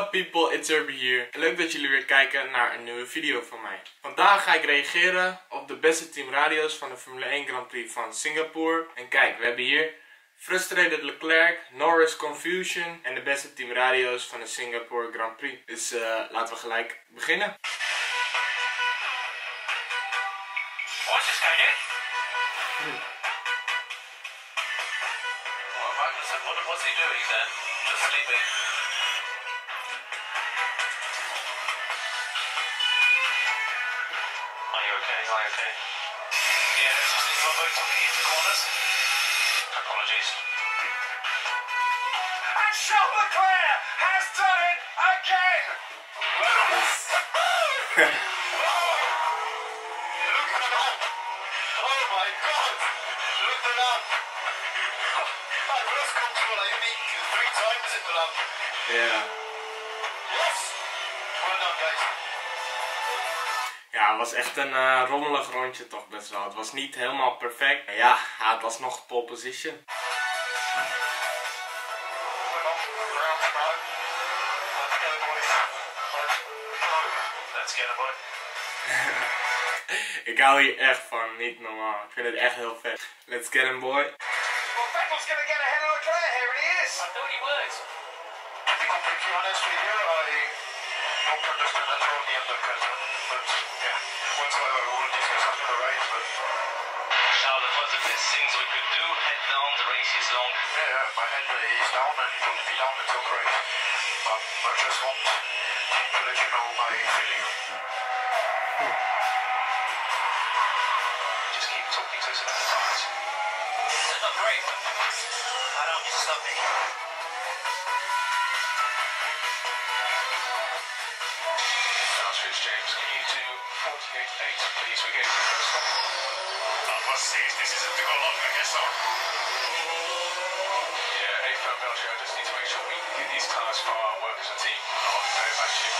up people, it's Urby hier. Leuk dat jullie weer kijken naar een nieuwe video van mij. Vandaag ga ik reageren op de beste teamradio's van de Formule 1 Grand Prix van Singapore. En kijk, we hebben hier Frustrated Leclerc, Norris Confusion en de beste teamradio's van de Singapore Grand Prix. Dus uh, laten we gelijk beginnen. Magnus, what, what's he doing then? Just sleeping. You okay? Yeah, it's just it's not very talking into corners. Apologies. And Charles Leclerc has done it again! Look at that! Oh my god! In the. Ja. Yes! Well done, guys. Ja, het was echt een eh, rommelig rondje toch best wel. Het was niet helemaal perfect. Maar ja, het was nog pole position. Let's get a boy. Ik hou hier echt van, niet normaal. Ik vind het echt heel vet. Let's get him boy. Well, Vettel's going to get ahead of Leclerc here, and he is. I thought he was. To be completely honest with you, I don't understand at all the undercut. But yeah, whatsoever, we will discuss after the race. But Charles, it was the best things we could do. Head down, the race is long. yeah, yeah, my head is down and it will be down until the race. But I just want to let you know my feeling. Just keep talking to us about the tires. It's not great, but I don't just stop me. James. Can you do 48.8, please? We gave you the one. I must say, this isn't to go long, I guess so. Yeah, hey, from Belgium, I just need to make sure we get these cars for our work as a team. I'll go back to you.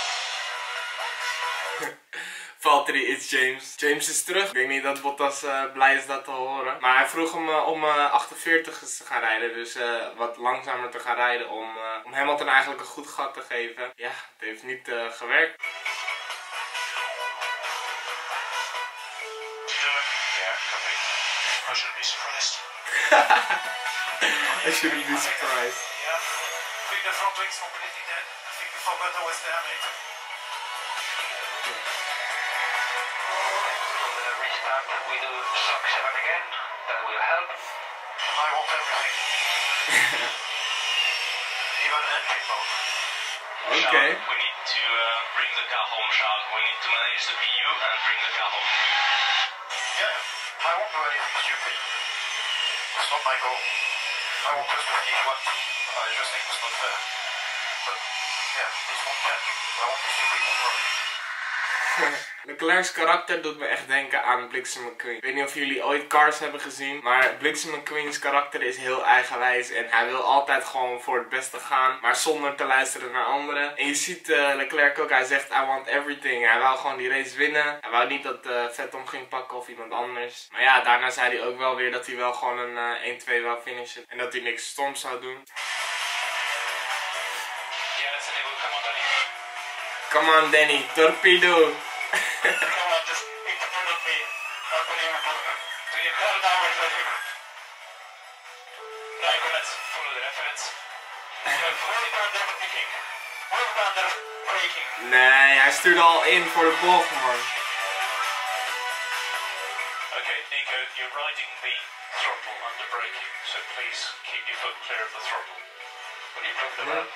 Valtteri, it's James. James is terug. Ik denk niet dat Bottas eh, blij is dat te horen. Maar hij vroeg hem eh, om eh, 48 te gaan rijden. Dus eh, wat langzamer te gaan rijden. Om, eh, om Hamilton eigenlijk een goed gat te geven. Ja, het heeft niet eh, gewerkt. I shouldn't be surprised. I shouldn't be surprised. Yeah. I think the front wing's completely dead. I think the front button was damaged. I'm gonna restart with the shock 7 again. That will help. I want everything. Even engine mode. Oké. Charles, we need to uh, bring the car home, Charles. We need to manage the PU and bring the car home. I won't do anything stupid. It's not my goal. I us to finish one. I just think uh, it's not fair. But yeah, this won't change. I to be more. Leclerc's karakter doet me echt denken aan Bliksem McQueen. Ik weet niet of jullie ooit Cars hebben gezien, maar Bliksem McQueen's karakter is heel eigenwijs en hij wil altijd gewoon voor het beste gaan, maar zonder te luisteren naar anderen. En je ziet eh, Leclerc ook, hij zegt I want everything. Hij wou gewoon die race winnen. Hij wou niet dat eh Vettel ging pakken of iemand anders. Maar ja, daarna zei hij ook wel weer dat hij wel gewoon een eh, 1-2 wou finishen en dat hij niks stoms zou doen. It. Will come on, Danny. Come on Danny, torpedo! Come on, just in front of me. Unbelievable. Do you Calm down with me. Right, let's follow the reference? Well done, they're braking. Well done, they're braking. Nee, hij stuurde al in voor de bocht man. Okay, Nico, you're riding the throttle under braking, so please keep your foot clear of the throttle. What are you talking about?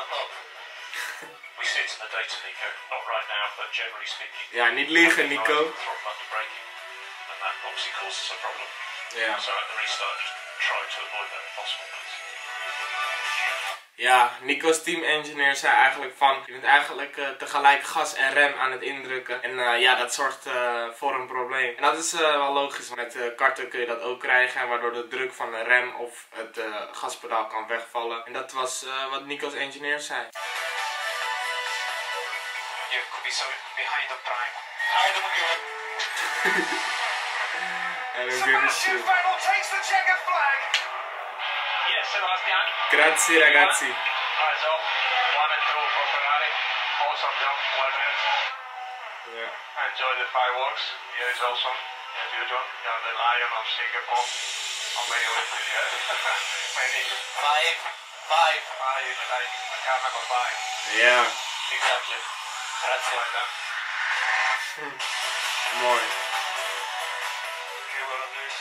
Up, up. Ja, niet liegen Nico. Ja. So at the restart, just try to avoid that if possible, please. Ja, Nico's team engineer zei eigenlijk van je bent eigenlijk eh, tegelijk gas en rem aan het indrukken. En eh, ja, dat zorgt eh, voor een probleem. En dat is wel logisch, met karten kun je dat ook krijgen, waardoor de druk van de rem of het gaspedaal kan wegvallen. En dat was wat Nico's engineer zei. You could be so behind the prime. I don't give a En dan give a shit. Vettel takes the checkered flag. Yes, Sebastian. Grazie ragazzi. Eyes off. One and two for Ferrari. Awesome job. Well done. Ja. Enjoy the fireworks. Here is awesome. As usual. Yeah, the lion of Singapore. How many wins did you have? many. Five. Five. Five. Like, I can't remember five. Ja, Exactly. Grazie. Mooi. Okay, well done, Lewis.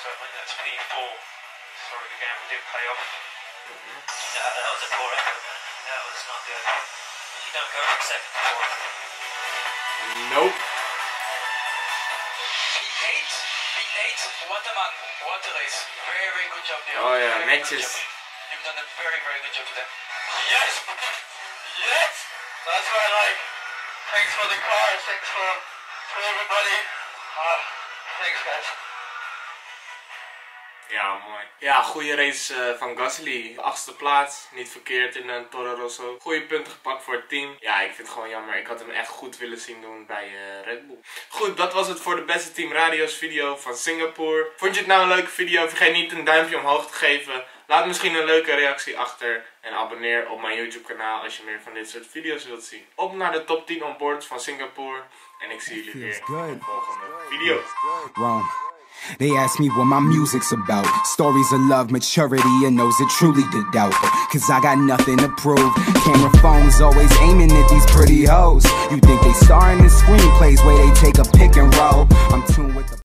So I think that's P4. Sorry, the game did pay off. Yeah, that was a poor effort, man. That was not good. You don't go from second fourth. Nope. P8, P8, what a man, what a race. Very, very good job there. Oh Very good You've done a very, very good job today. Yes! Yes! That's I like. Thanks for the car, thanks for, everybody. Ah, thanks guys. Ja, mooi. Ja, goede race eh, van Gasly. Achtste plaats. Niet verkeerd in een Toro Rosso. Goede punten gepakt voor het team. Ja, ik vind het gewoon jammer. Ik had hem echt goed willen zien doen bij eh, Red Bull. Goed, dat was het voor de beste Team Radio's video van Singapore. Vond je het nou een leuke video? Vergeet niet een duimpje omhoog te geven. Laat misschien een leuke reactie achter. En abonneer op mijn YouTube kanaal als je meer van dit soort video's wilt zien. Op naar de top 10 onboards van Singapore. En ik zie jullie weer in de volgende video. Rome. They ask me what my music's about. Stories of love, maturity, and those that truly did doubt. Cause I got nothing to prove. Camera phones always aiming at these pretty hoes. You think they starring in screenplays where they take a pick and roll? I'm the